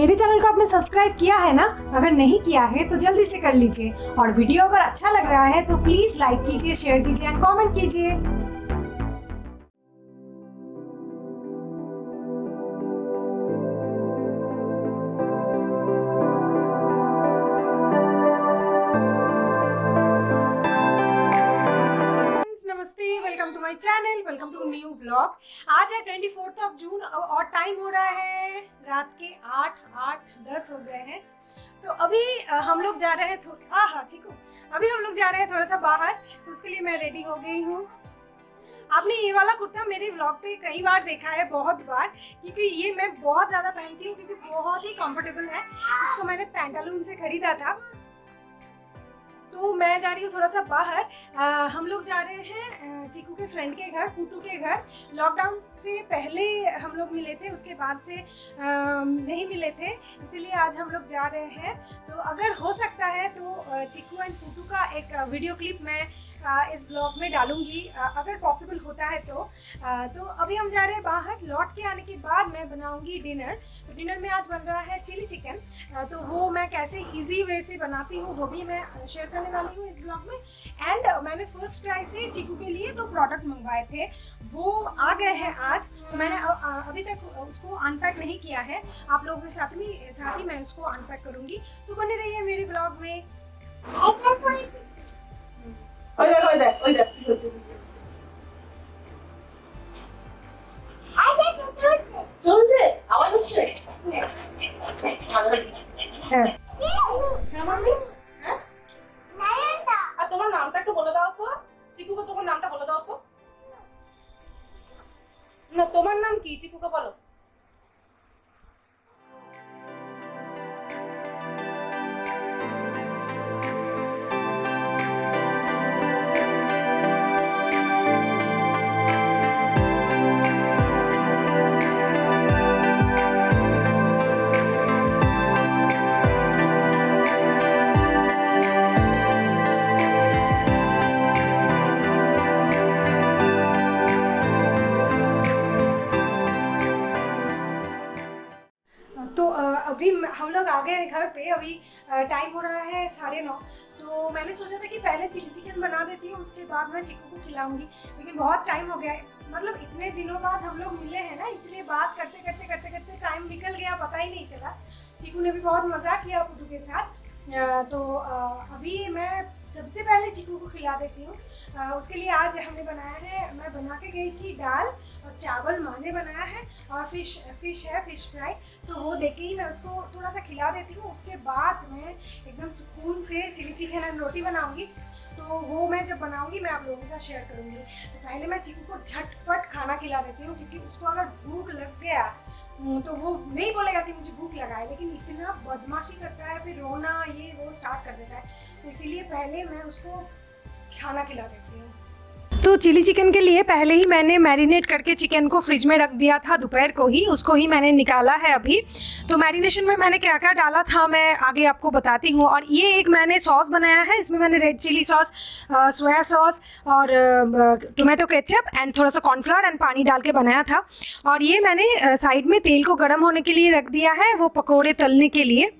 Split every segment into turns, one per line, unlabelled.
मेरे चैनल को आपने सब्सक्राइब किया है ना? अगर नहीं किया है तो जल्दी से कर लीजिए। और वीडियो अगर अच्छा लग रहा है तो प्लीज़ लाइक कीजिए शेयर कीजिए एंड कॉमेंट कीजिए। My channel welcome to new blog आज है ट्वेंटी फोर्थ ऑफ़ जून और टाइम हो रहा है। रात के आठ आठ, दस हो गए हैं। तो अभी हम लोग जा रहे हैं थोड़ा हाँ चिकू। अभी हम लोग जा रहे हैं थोड़ा सा बाहर तो उसके लिए मैं रेडी हो गई हूँ। आपने ये वाला कुर्ता मेरे व्लॉग पे कई बार देखा है, बहुत बार, क्योंकि ये मैं बहुत ज़्यादा पहनती हूँ, क्योंकि बहुत ही कंफर्टेबल है। इसको मैंने पैंटालून से खरीदा था। तो मैं जा रही हूँ थोड़ा सा बाहर। आ, हम लोग जा रहे हैं चीकू के फ्रेंड के घर पुटू के घर। लॉकडाउन से पहले हम लोग मिले थे उसके बाद से अ, नहीं मिले थे इसीलिए आज हम लोग जा रहे हैं। तो अगर हो सकता है तो चीकू एंड पुटू का एक वीडियो क्लिप मैं इस ब्लॉग में डालूँगी। अगर पॉसिबल होता है तो। तो अभी हम जा रहे हैं बाहर। लौट के आने के बाद मैं बनाऊँगी डिनर तो डिनर में आज बन रहा है चिली चिकन तो वो मैं कैसे इजी वे से बनाती हूँ वो भी मैं शेयर करने वाली हूँ इस ब्लॉग में एंड मैंने फर्स्ट ट्राई से चीकू के लिए तो प्रोडक्ट मंगवाए थे वो आ गए हैं आज तो मैंने अ- अ- अभी तक उसको अनपैक नहीं किया है आप लोगों के साथ में साथ ही मैं उसको अनपैक करूंगी तो बने रहिए मेरे ब्लॉग में
ওই দেখ ওই দেখ ওই দেখ কি হচ্ছে চলছে আওয়াজ হচ্ছে
হ্যাঁ
হ্যাঁ তোমার নাম কি? চিকুকে বলো।
पे अभी टाइम हो रहा है साढ़े नौ। तो मैंने सोचा था कि पहले चिली चिकन बना देती हूँ, उसके बाद मैं चिकू को खिलाऊँगी। लेकिन बहुत टाइम हो गया है। मतलब इतने दिनों बाद हम लोग मिले हैं ना, इसलिए बात करते करते करते करते टाइम निकल गया, पता ही नहीं चला। चिकू ने भी बहुत मज़ा किया पुटू के साथ। तो अभी मैं सबसे पहले चिकू को खिला देती हूँ। उसके लिए आज हमने बनाया है मैं बना के गई थी दाल और चावल माँ ने बनाया है और फ़िश फ़िश है फ़िश फ्राई तो वो देके ही मैं उसको थोड़ा सा खिला देती हूँ उसके बाद मैं एकदम सुकून से चिली चिकन एंड रोटी बनाऊँगी। तो वो मैं जब बनाऊँगी मैं आप लोगों के साथ शेयर करूँगी। तो पहले मैं चिकू को झटपट खाना खिला देती हूँ क्योंकि उसको अगर भूख लग गया हम्म, तो वो नहीं बोलेगा कि मुझे भूख लगा है लेकिन इतना बदमाशी करता है फिर रोना ये वो स्टार्ट कर देता है। तो इसीलिए पहले मैं उसको खाना खिला देती हूँ। तो चिली चिकन के लिए पहले ही मैंने मैरिनेट करके चिकन को फ्रिज में रख दिया था, दोपहर को ही, उसको ही मैंने निकाला है अभी। तो मैरिनेशन में मैंने क्या क्या डाला था मैं आगे आपको बताती हूँ। और ये एक मैंने सॉस बनाया है, इसमें मैंने red chilli sauce soya sauce और टोमेटो केचप एंड थोड़ा सा कॉर्नफ्लावर एंड पानी डाल के बनाया था। और ये मैंने साइड में तेल को गर्म होने के लिए रख दिया है, वो पकौड़े तलने के लिए।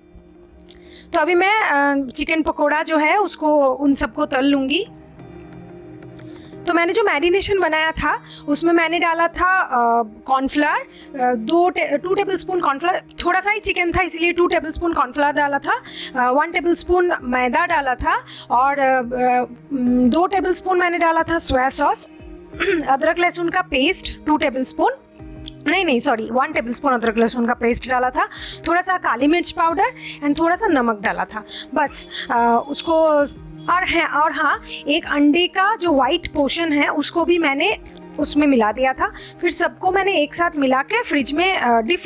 तो अभी मैं चिकन पकौड़ा जो है, उसको उन सबको तल लूँगी। तो मैंने जो मैरिनेशन बनाया था उसमें मैंने डाला था कॉर्नफ्लावर दो टे, टेबल स्पून कॉर्नफ्लावर थोड़ा सा ही चिकन था इसीलिए टू टेबल स्पून कॉर्नफ्लावर डाला था वन टेबल स्पून मैदा डाला था और अ, दो टेबल स्पून मैंने डाला था सोया सॉस अदरक लहसुन का पेस्ट टू टेबल स्पून नहीं नहीं सॉरी वन टेबल स्पून अदरक लहसुन का पेस्ट डाला था थोड़ा सा काली मिर्च पाउडर एंड थोड़ा सा नमक डाला था बस अ, उसको और है, और हाँ एक अंडे का जो वाइट पोर्शन है, उसको भी मैंने उसमें मिला दिया था। फिर सबको मैंने एक साथ मिला के फ्रिज में डीप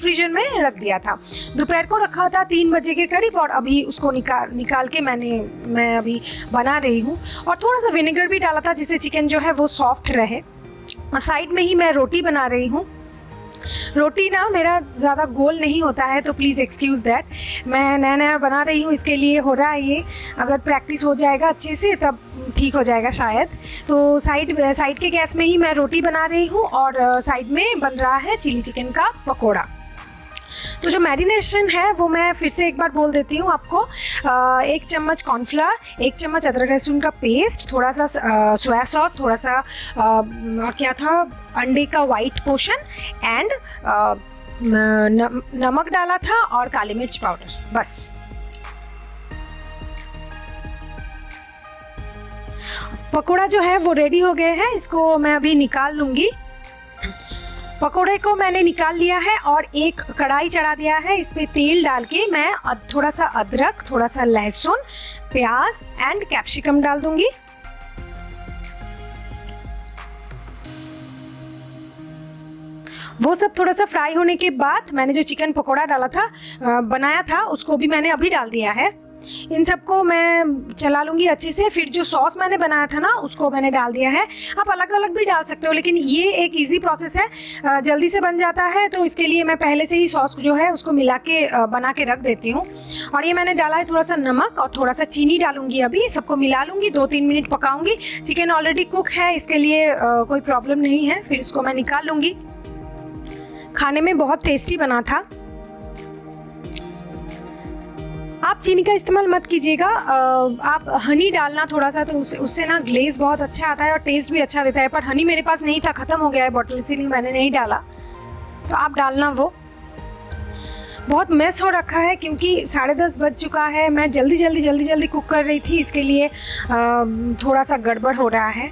फ्रिज में रख दिया था। दोपहर को रखा था तीन बजे के करीब और अभी उसको निकाल निकाल के मैंने, मैं अभी बना रही हूँ। और थोड़ा सा विनेगर भी डाला था जिससे चिकन जो है वो सॉफ्ट रहे। साइड में ही मैं रोटी बना रही हूँ। रोटी ना, मेरा ज़्यादा गोल नहीं होता है तो प्लीज़ एक्सक्यूज़ दैट मैं नया नया बना रही हूँ, इसके लिए हो रहा है ये। अगर प्रैक्टिस हो जाएगा अच्छे से, तब ठीक हो जाएगा शायद। तो साइड साइड के गैस में ही मैं रोटी बना रही हूँ और साइड में बन रहा है चिली चिकन का पकोड़ा। तो जो मैरिनेशन है, वो मैं फिर से एक बार बोल देती हूँ आपको। एक चम्मच कॉर्नफ्लावर एक चम्मच अदरक लहसुन का पेस्ट थोड़ा सा सोया सॉस थोड़ा सा और क्या था, अंडे का वाइट पोर्शन एंड नमक डाला था और काली मिर्च पाउडर बस। पकोड़ा जो है, वो रेडी हो गए हैं, इसको मैं अभी निकाल लूँगी। पकोड़े को मैंने निकाल लिया है और एक कढ़ाई चढ़ा दिया है। इसमें तेल डाल के मैं थोड़ा सा अदरक थोड़ा सा लहसुन, प्याज एंड कैप्सिकम डाल दूँगी। वो सब थोड़ा सा फ्राई होने के बाद मैंने जो चिकन पकोड़ा डाला था बनाया था, उसको भी मैंने अभी डाल दिया है। इन सबको मैं चला लूँगी अच्छे से। फिर जो सॉस मैंने बनाया था ना, उसको मैंने डाल दिया है। आप अलग अलग भी डाल सकते हो, लेकिन ये एक इजी प्रोसेस है। जल्दी से बन जाता है तो इसके लिए मैं पहले से ही सॉस जो है, उसको मिला के बना के रख देती हूँ। और ये मैंने डाला है थोड़ा सा नमक और थोड़ा सा चीनी डालूँगी अभी। सबको मिला लूँगी दो तीन मिनट पकाऊँगी। चिकन ऑलरेडी कुक है, इसके लिए कोई प्रॉब्लम नहीं है। फिर इसको मैं निकाल लूँगी। खाने में बहुत टेस्टी बना था। आप चीनी का इस्तेमाल मत कीजिएगा। आप हनी डालना थोड़ा सा तो उससे उससे ना ग्लेज बहुत अच्छा आता है और टेस्ट भी अच्छा देता है। पर हनी मेरे पास नहीं था, खत्म हो गया है बॉटल इसीलिए मैंने नहीं डाला। तो आप डालना वो। बहुत मेस हो रखा है, क्योंकि साढ़े दस बज चुका है। मैं जल्दी जल्दी जल्दी जल्दी कुक कर रही थी, इसके लिए थोड़ा सा गड़बड़ हो रहा है।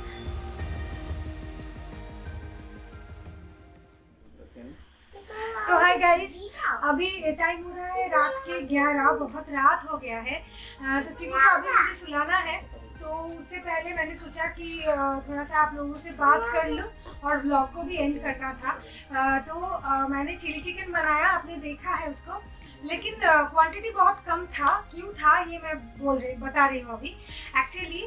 के ग्यारह, बहुत रात हो गया है। तो चिकू को अभी मुझे सुलाना है। तो उससे पहले मैंने सोचा कि थोड़ा सा आप लोगों से बात कर लूँ और व्लॉग को भी एंड करना था। तो मैंने चिली चिकन बनाया, आपने देखा है उसको। लेकिन क्वांटिटी बहुत कम था। क्यों था, ये मैं बोल रही, बता रही हूँ अभी। एक्चुअली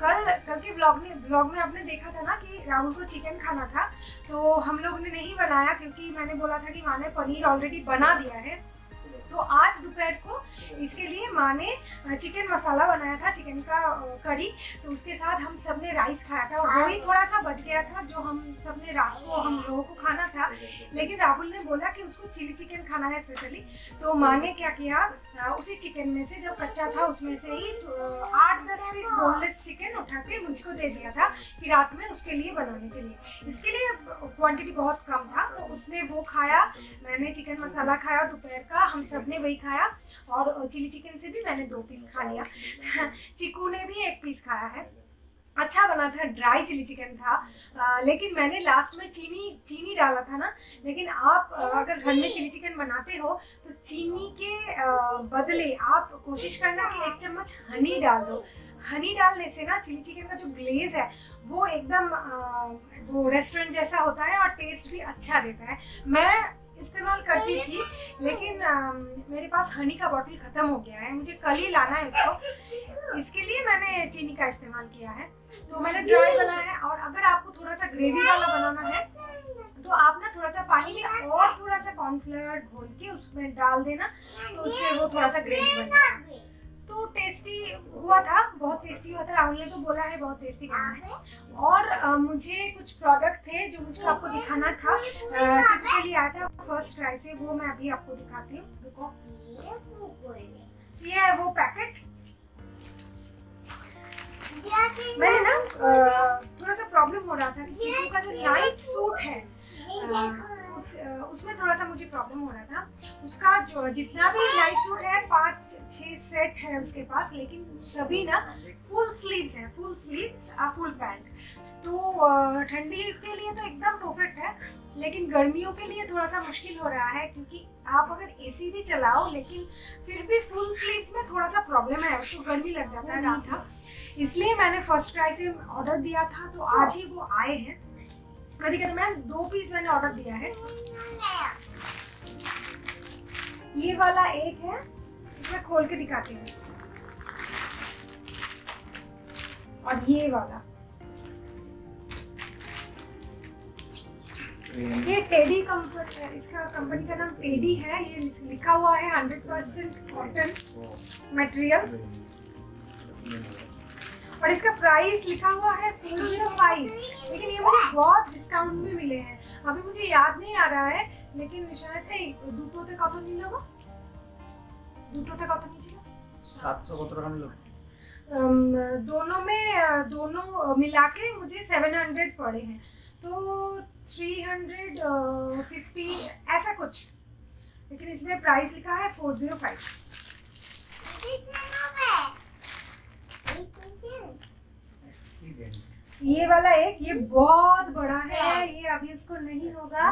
कल कल के व्लॉग में व्लॉग में आपने देखा था ना कि राहुल को चिकन खाना था। तो हम लोग ने नहीं बनाया क्योंकि मैंने बोला था कि माँ ने पनीर ऑलरेडी बना दिया है। तो आज दोपहर को इसके लिए माँ ने चिकन मसाला बनाया था चिकन का कड़ी करी तो उसके साथ हम सबने राइस खाया था और वही थोड़ा सा बच गया था जो हम सबने रात को हम लोगों को खाना था। लेकिन राहुल ने बोला कि उसको चिली चिकन खाना है स्पेशली तो माँ ने क्या किया उसी चिकन में से जब कच्चा था उसमें से ही तो, आठ दस पीस बोनलेस चिकन उठा के मुझको दे दिया था कि रात में उसके लिए बनाने के लिए। इसके लिए क्वांटिटी बहुत कम था तो उसने वो खाया मैंने चिकन मसाला खाया दोपहर का हम सबने वही खाया और चिली चिकन से भी मैंने दो पीस खा लिया। चिकू ने भी एक पीस खाया है। अच्छा बना था ड्राई चिली चिकन था। अ, लेकिन मैंने लास्ट में चीनी चीनी डाला था ना। लेकिन आप अगर घर में चिली चिकन बनाते हो तो चीनी के बदले आप कोशिश करना कि एक चम्मच हनी डाल दो। हनी डालने से ना चिली चिकन का जो ग्लेज है वो एकदम वो रेस्टोरेंट जैसा होता है और टेस्ट भी अच्छा देता है। मैं इस्तेमाल करती थी लेकिन अम, मेरे पास हनी का बॉटल खत्म हो गया है। मुझे कल ही लाना है इसको इसके लिए मैंने चीनी का इस्तेमाल किया है। तो मैंने ड्राई बनाया है और अगर आपको थोड़ा सा ग्रेवी वाला बनाना है तो आप ना थोड़ा सा पानी में और थोड़ा सा कॉर्नफ्लावर घोल के उसमें डाल देना तो उससे वो थोड़ा सा ग्रेवी बन जाएगा। तो टेस्टी हुआ था बहुत टेस्टी हुआ था राहुल ने तो बोला है बहुत टेस्टी बना है। और अ, मुझे कुछ प्रोडक्ट थे जो मुझे आपको दिखाना था। अ, चिकन के लिए आया था फ़र्स्ट ट्राई से वो मैं अभी आपको दिखाती हूँ। रुको। ये है वो पैकेट मैंने ना थोड़ा सा प्रॉब्लम हो रहा था चिकू का जो नाइट सूट है उस, उसमें थोड़ा सा मुझे प्रॉब्लम हो रहा था। उसका जो जितना भी नाइट सूट है पाँच छह सेट है उसके पास लेकिन सभी ना फुल स्लीव्स है फुल स्लीव्स फुल पैंट तो ठंडी के लिए तो एकदम परफेक्ट है लेकिन गर्मियों के लिए थोड़ा सा मुश्किल हो रहा है क्योंकि आप अगर एसी भी चलाओ, लेकिन फिर भी फुल स्लीव्स में थोड़ा सा प्रॉब्लम है तो गर्मी लग जाता है रात था इसलिए मैंने फ़र्स्ट ट्राई से ऑर्डर दिया था तो आज ही वो आए हैं। मैं दिखा मैं दो पीस मैंने ऑर्डर दिया है। ये वाला एक है, इसमें खोल के दिखाती हूँ। और ये वाला। ये टेडी कंफर्ट है इसका कंपनी का नाम टेडी है ये लिखा हुआ है हंड्रेड परसेंट कॉटन मटेरियल और इसका प्राइस लिखा हुआ है फोर जीरो फाइव लेकिन ये मुझे बहुत डिस्काउंट में मिले हैं अभी मुझे याद नहीं आ रहा है लेकिन शायद এই দুটোতে কত নিল গো দুটোতে কত নিয়েছিল
সাতশো কত টাকা নিল
अम, दोनों में अ, दोनों मिला के मुझे सेवन हंड्रेड पड़े हैं तो थ्री हंड्रेड फिफ्टी ऐसा कुछ। लेकिन इसमें प्राइस लिखा है फोर ज़ीरो फाइव ये वाला एक, ये बहुत बड़ा है, ये अभी इसको नहीं होगा।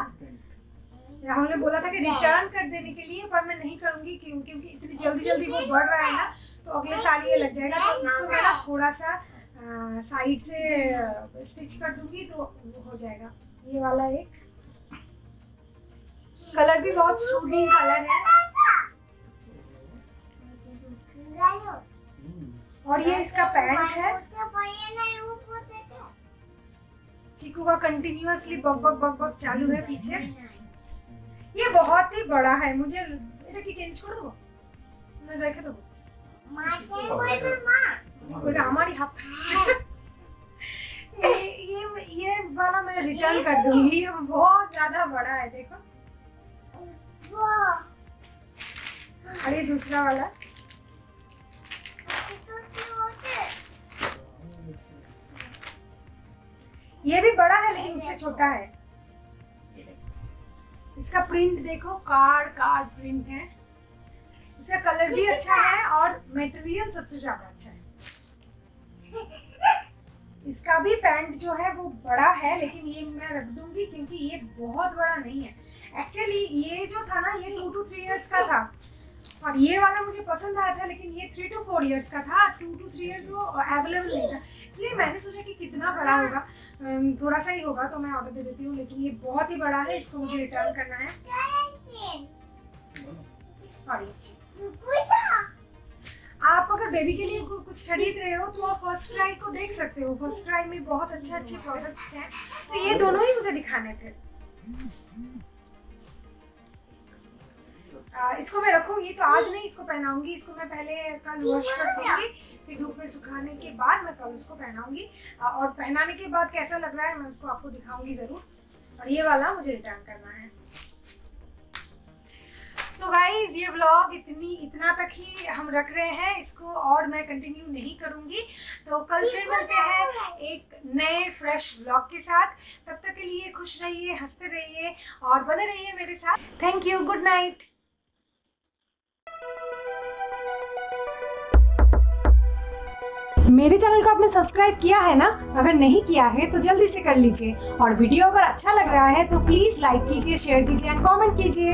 राहुल ने बोला था कि रिटर्न कर देने के लिए, पर मैं नहीं करूँगी क्यों? क्योंकि इतनी जल्दी जल्दी वो बढ़ रहा है ना तो अगले साल ये लग जाएगा तो इसको मैं थोड़ा सा साइड से स्टिच कर दूँगी तो हो जाएगा। ये वाला एक। कलर भी बहुत सूदिंग कलर है। और ये इसका पैंट है। चिकू का कंटिन्यूसली बक बक बक बक चालू है पीछे। ये बहुत ही बड़ा है। मुझे, बेटा की चेंज कर दो। मैं रखे दो तो। माँ। ওটা हमारी हाथ ये ये वाला मैं रिटर्न कर दूँगी। ये बहुत ज़्यादा बड़ा है देखो। ये दूसरा वाला। ये भी बड़ा है लेकिन उससे छोटा है। इसका प्रिंट देखो कार्ड कार्ड प्रिंट है। इसका कलर भी अच्छा है और मटेरियल सबसे ज़्यादा अच्छा है। इसका भी पैंट जो है वो बड़ा है, लेकिन ये मैं रख दूँगी क्योंकि ये बहुत बड़ा नहीं है। एक्चुअली ये जो था ना, ये टू टू थ्री इयर्स का था। और ये वाला मुझे पसंद आया था, लेकिन ये थ्री टू फोर इयर्स का था। टू टू थ्री इयर्स वो अवेलेबल नहीं था। इसलिए मैंने सोचा कि कितना बड़ा होगा। थोड़ा सा ही होगा तो मैं ऑर्डर दे देती हूँ, लेकिन ये बहुत ही बड़ा है, इसको मुझे रिटर्न करना है। सॉरी आप अगर बेबी के लिए कुछ खरीद रहे हो तो आप फ़र्स्ट क्राई को देख सकते हो। फ़र्स्ट क्राई में बहुत अच्छे अच्छे प्रोडक्ट्स हैं। तो ये दोनों ही मुझे दिखाने थे। आ, इसको मैं रखूँगी तो आज नहीं इसको पहनाऊँगी। इसको मैं पहले कल वॉश कर दूँगी फिर धूप में सुखाने के बाद मैं कल उसको पहनाऊँगी। और पहनाने के बाद कैसा लग रहा है मैं उसको आपको दिखाऊँगी ज़रूर। और ये वाला मुझे रिटर्न करना है। तो गाइज़ ये व्लॉग इतनी इतना तक ही हम रख रहे हैं। इसको और मैं कंटिन्यू नहीं करूँगी। तो कल फिर मिलते हैं एक नए फ्रेश व्लॉग के साथ। तब तक के लिए खुश रहिए हँसते रहिए और बने रहिए मेरे साथ। थैंक यू गुड नाइट मेरे चैनल को आपने सब्सक्राइब किया है ना? अगर नहीं किया है तो जल्दी से कर लीजिए। और वीडियो अगर अच्छा लग रहा है तो प्लीज़ लाइक कीजिए शेयर कीजिए एंड कमेंट कीजिए।